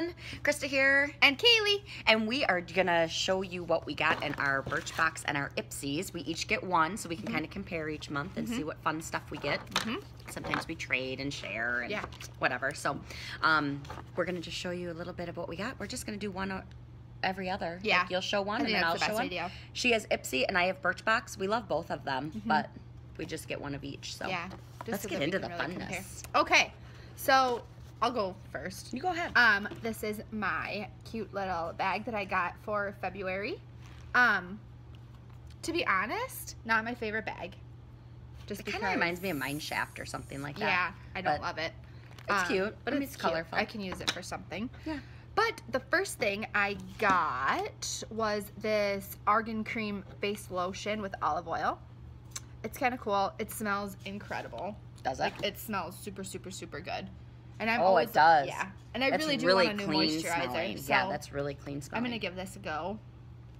everyone. Krista here. And Kaylee. And we are gonna show you what we got in our Birchbox and our Ipsies. We each get one so we can mm-hmm. kind of compare each month and see mm-hmm. what fun stuff we get. Mm-hmm. Sometimes we trade and share and Yeah. whatever. So um, we're gonna just show you a little bit of what we got. We're just gonna do one every other. Yeah. Like you'll show one and then I'll the show one. idea. She has Ipsy and I have Birchbox. We love both of them, but we just get one of each. So Yeah. let's so get into the really funness. compare. Okay. So I'll go first. You go ahead. Um, this is my cute little bag that I got for February. Um, to be honest, not my favorite bag. Just it kind of reminds me of Mine Shaft or something like that. Yeah, I don't but love it. It's Um, cute, but it's, it's cute. colorful. I can use it for something. Yeah. But the first thing I got was this argan cream face lotion with olive oil. It's kind of cool. It smells incredible. Does it? Like it smells super, super, super good. And I'm Oh, it always, does. Yeah, and I That's really do really want a new clean moisturizer. smelling. So yeah, that's really clean smelling. I'm gonna give this a go.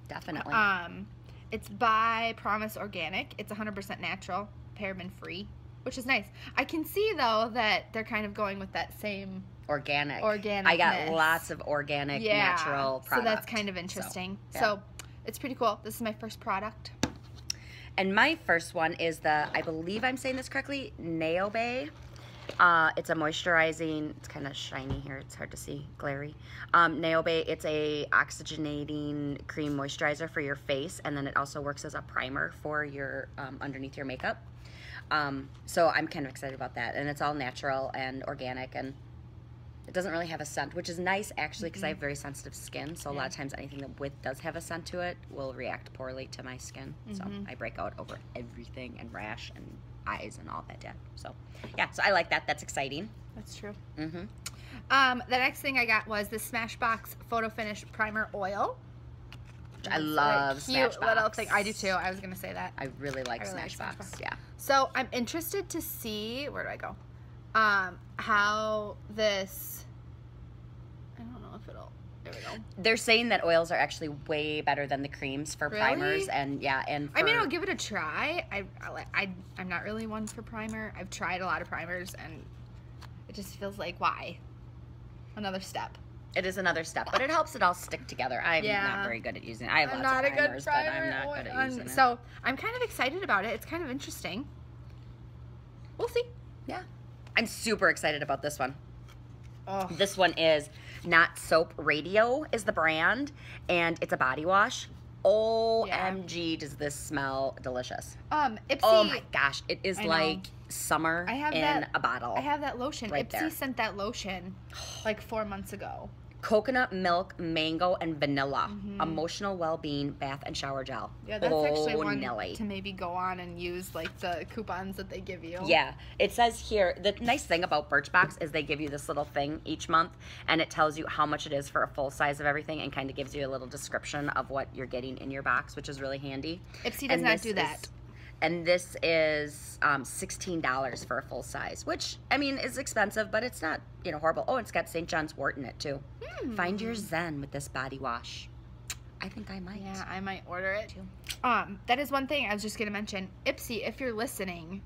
definitely. Um, it's by Promise Organic. It's 100% natural, paraben free, which is nice. I can see though that they're kind of going with that same organic. Organic. I got lots of organic, natural products. So that's kind of interesting. yeah. So it's pretty cool. This is my first product. And my first one is the, I believe I'm saying this correctly, Naobay. Uh, it's a moisturizing, it's kind of shiny here, it's hard to see, glary. Um, Naobay, it's a oxygenating cream moisturizer for your face, and then it also works as a primer for your, um, underneath your makeup. Um, so I'm kind of excited about that, and it's all natural and organic, and it doesn't really have a scent, which is nice actually because I have very sensitive skin. So a lot of times anything that with does have a scent to it will react poorly to my skin. So I break out over everything and rash and eyes and all that. Yeah. So yeah. So I like that. That's exciting. That's true. Mm-hmm. Um, the next thing I got was the Smashbox Photo Finish Primer Oil. I a love cute Smashbox. little thing. I do too. I was gonna say that. I really like I really like Smashbox. Smashbox. yeah. So I'm interested to see where do I go? Um, how this. I don't know if it'll. There we go. They're saying that oils are actually way better than the creams for Really? primers and yeah and I mean, I'll give it a try. I, I, I'm not really one for primer. I've tried a lot of primers, and it just feels like why? Another step. It is another step, but it helps it all stick together. I'm Yeah. not very good at using it. I have I'm lots not of a primers, good primer. but I'm not good at using it. So I'm kind of excited about it. It's kind of interesting. We'll see. Yeah. I'm super excited about this one. Oh, This one is Not Soap Radio is the brand and it's a body wash. OMG does this smell delicious. um, Ipsy. Oh my gosh, it is I know. like summer I have in that- a bottle. I have that lotion. Right Ipsy there. sent that lotion like four months ago. Coconut milk, mango, and vanilla. Emotional well-being bath and shower gel. Mm-hmm. Yeah, that's actually oh, one Nelly. to maybe go on and use like the coupons that they give you. Yeah, it says here the nice thing about Birchbox is they give you this little thing each month, and it tells you how much it is for a full size of everything, and kind of gives you a little description of what you're getting in your box, which is really handy. Ipsy does And not do that. is- and this is um, sixteen dollars for a full size, which I mean is expensive, but it's not you know horrible. Oh, it's got St. John's wort in it too. Hmm. Find your zen with this body wash. I think I might. Yeah, I might order it. Um, that is one thing I was just gonna mention. Ipsy, if you're listening,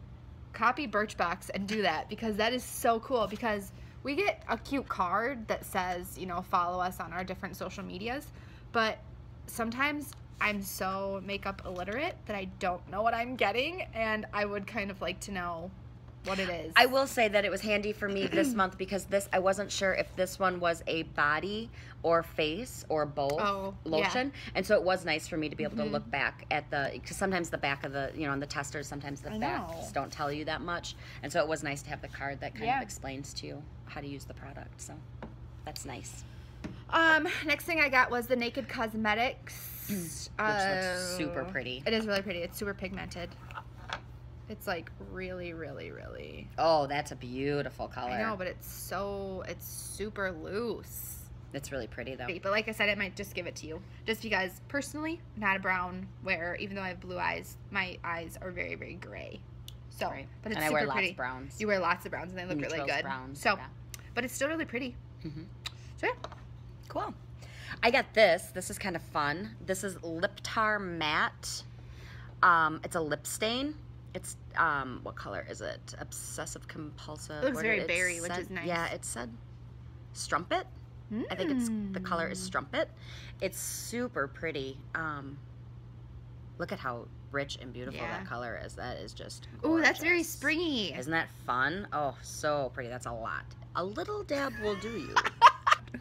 copy Birchbox and do that because that is so cool. Because we get a cute card that says, you know, follow us on our different social medias, but sometimes I'm so makeup illiterate that I don't know what I'm getting, and I would kind of like to know what it is. I will say that it was handy for me this month because this I wasn't sure if this one was a body or face or both Oh, yeah. Mm-hmm. lotion, and so it was nice for me to be able to look back at the because sometimes the back of the you know on the testers sometimes the I backs know. don't tell you that much, and so it was nice to have the card that kind Yeah. of explains to you how to use the product. So that's nice. Um, next thing I got was the Naked Cosmetics. looks uh, super pretty. It is really pretty. It's super pigmented. It's like really, really, really. Oh, that's a beautiful color. I know, but it's so it's super loose. it's really pretty though. But like I said, I might just give it to you, just because personally, not a brown wearer. Even though I have blue eyes, my eyes are very, very gray. So, Right. but it's and I super wear lots pretty. of browns. You wear lots of browns, and they look really Neutrals, good. browns, so, yeah. but it's still really pretty. Mm -hmm. So yeah. Cool. I got this. This is kind of fun. This is Lip Tar Matte. Um, it's a lip stain. It's um, what color is it? Obsessive compulsive. It looks very did berry, which is nice. Yeah, it said strumpet. I think it's the color is Mm. strumpet. It's super pretty. Um, look at how rich and beautiful Yeah. that color is. That is just. Oh, that's very springy. Isn't that fun? Oh, so pretty. That's a lot. A little dab will do you.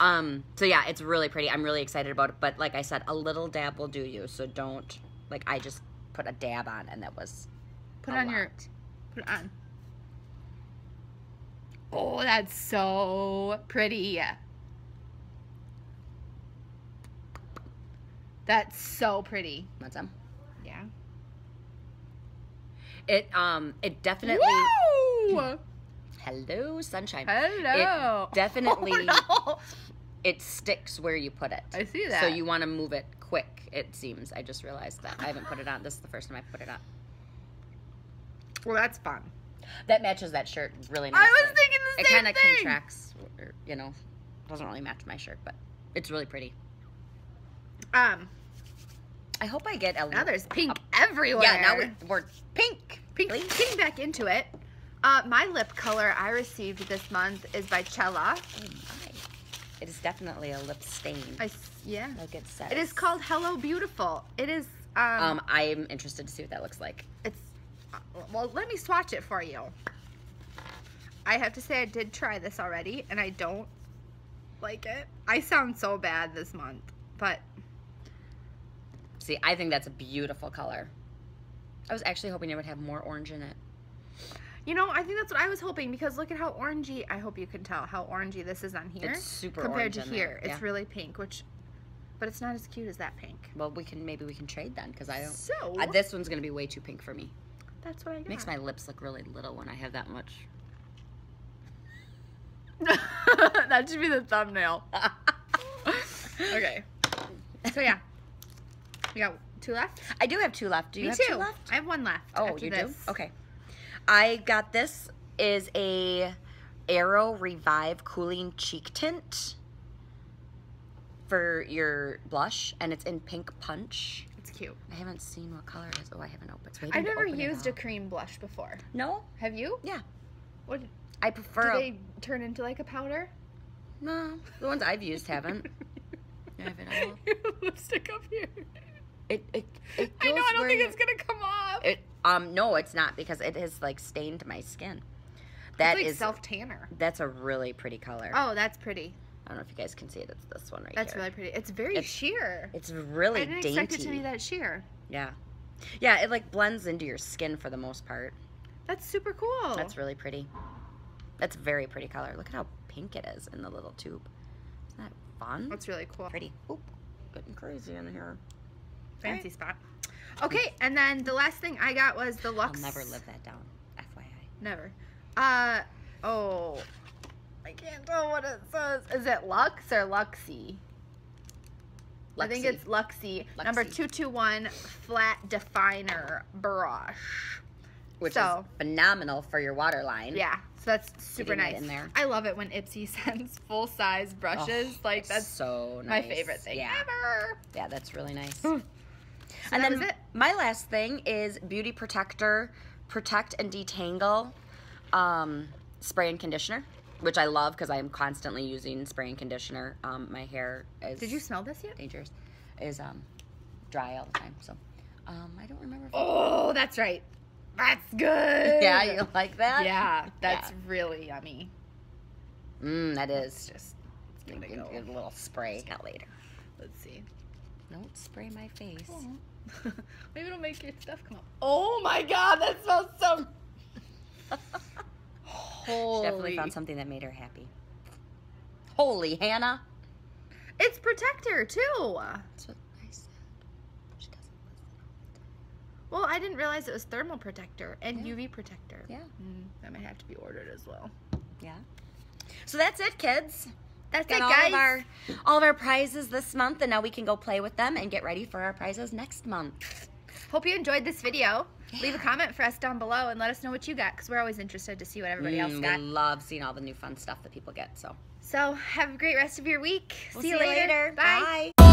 um. So yeah, it's really pretty. I'm really excited about it. But like I said, a little dab will do you. So don't like. I just put a dab on, and that was. Put it on your. Put it on. Oh, that's so pretty. That's so pretty. Want some? Yeah. It um. It definitely. Woo! Hello, sunshine. Hello. It definitely. Oh, no. It sticks where you put it. I see that. So you want to move it quick. It seems. I just realized that I haven't put it on. This is the first time I put it on. Well, that's fun. That matches that shirt really nicely. I was thinking the it same kind of thing. contracts, or, you know, doesn't really match my shirt, but it's really pretty. Um. I hope I get a. Now there's pink Up. everywhere. yeah, now we, we're pink. pink, please. pink back into it. Uh, my lip color I received this month is by Cella. Oh my! It is definitely a lip stain. I yeah. like it says. It is called Hello Beautiful. It is um, Um, I'm interested to see what that looks like. it's uh, well, let me swatch it for you. I have to say I did try this already and I don't like it. I sound so bad this month, but See, I think that's a beautiful color. I was actually hoping it would have more orange in it. You know, I think that's what I was hoping because look at how orangey. I hope you can tell how orangey this is on here It's super compared to here. there, It's really pink, which but it's not as cute as that pink. Well, we can maybe we can trade then because I don't. So Uh, this one's gonna be way too pink for me. that's what I got. Makes my lips look really little when I have that much. that should be the thumbnail. okay. So yeah, we got two left. I do have two left. Do you Me have too. two left? I have one left. Oh, you this. do? Okay. I got this is a Arrow Revive Cooling Cheek Tint for your blush, and it's in Pink Punch. It's cute. I haven't seen what color it is. Oh, I haven't opened. It's I've never used a cream blush before. No. Have you? Yeah. What? I Do prefer. a- they turn into like a powder? No, the ones I've used haven't. I haven't all. Lipstick up here. It it it I know. I don't think it's gonna come off. It um no, it's not because it has like stained my skin. That it's like is- self tanner. that's a really pretty color. Oh, that's pretty. I don't know if you guys can see it. It's this one right That's here. That's really pretty. It's very It's sheer. It's really I didn't dainty. expect it to be that sheer. Yeah. Yeah, it like blends into your skin for the most part. That's super cool. That's really pretty. That's a very pretty color. Look at how pink it is in the little tube. Isn't that fun? That's really cool. pretty. Oop, getting crazy in here. Fancy spot. Okay, and then the last thing I got was the Lux. I'll never live that down. FYI. Never. Uh oh. I can't tell what it says. Is it Lux or Luxie? I think it's Luxie. Number 221 Flat Definer Brush. which so- is phenomenal for your waterline. Yeah, so that's super nice. in there. I love it when Ipsy sends full size brushes. Oh, like that's so nice. my favorite thing Yeah, ever. yeah, that's really nice. and and then my last thing is Beauty Protector Protect and Detangle um, spray and conditioner, which I love because I am constantly using spray and conditioner. Um, my hair is Did you smell this yet? dangerous is um, dry all the time. So um, I don't remember. If Oh, that's right. That's good. yeah, you like that? Yeah, that's Yeah. really yummy. Mm, that It's just it's gonna give- go. a little spray. Not later. Let's see. Don't spray my face. Maybe it'll make your stuff come up. Oh my god, that smells so. Holy. She definitely found something that made her happy. Holy Hannah. It's protector too. That's what I said. She doesn't listen. Well, I didn't realize it was thermal protector and Yeah. UV protector. Yeah. Mm, that might have to be ordered as well. Yeah. So that's it, kids. That's Got it, all guys. of our all of our prizes this month, and now we can go play with them and get ready for our prizes next month. Hope you enjoyed this video. Leave a comment for us down below and let us know what you got because we're always interested to see what everybody else Mm, got. We love seeing all the new fun stuff that people get. So So have a great rest of your week. we'll see, you later. later. Bye. Bye.